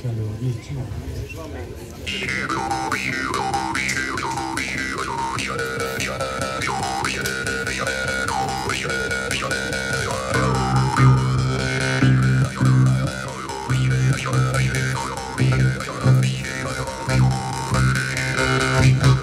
キャノン1枚うん。